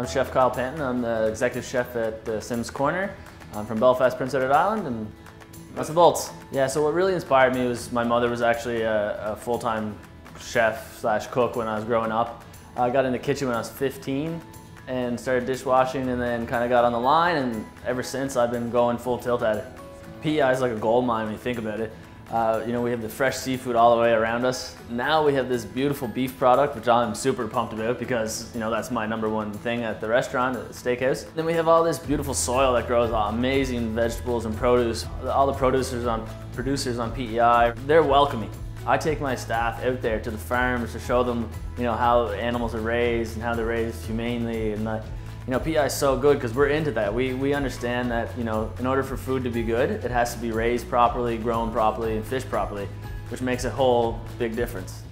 I'm Chef Kyle Panton. I'm the executive chef at the Sims Corner. I'm from Belfast, Prince Edward Island, and that's the bolts. Yeah, so what really inspired me was my mother was actually a, a full-time chef slash cook when I was growing up. I got in the kitchen when I was 15 and started dishwashing and then kind of got on the line and ever since I've been going full tilt at it. PEI is like a gold mine when you think about it. Uh, you know, we have the fresh seafood all the way around us. Now we have this beautiful beef product, which I'm super pumped about because, you know, that's my number one thing at the restaurant, at the steakhouse. Then we have all this beautiful soil that grows amazing vegetables and produce. All the producers on, producers on PEI, they're welcoming. I take my staff out there to the farms to show them, you know, how animals are raised and how they're raised humanely. And uh, you know, PI is so good because we're into that. We, we understand that, you know, in order for food to be good, it has to be raised properly, grown properly, and fished properly, which makes a whole big difference.